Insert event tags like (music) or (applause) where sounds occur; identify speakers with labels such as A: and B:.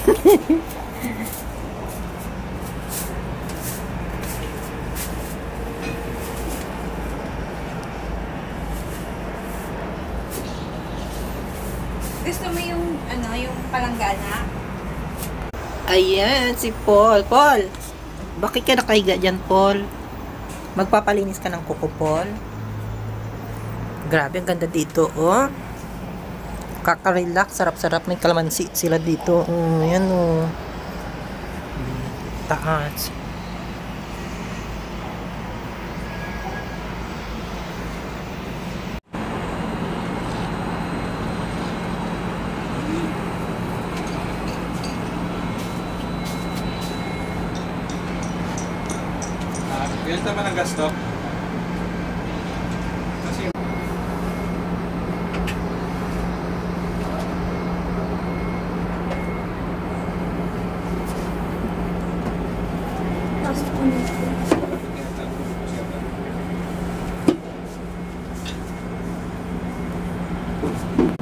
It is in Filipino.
A: (laughs) Gusto mo yung, ano, yung palanggana?
B: Ayan, si Paul. Paul, bakit ka nakahiga dyan, Paul? Magpapalinis ka ng kuko, Paul? Grabe, ang ganda dito, oh. Kaka-relax, sarap-sarap. May kalamansi sila dito. Mm, yan, oh. Taas.
C: Ah, ilan naman ang gasto? Thank you.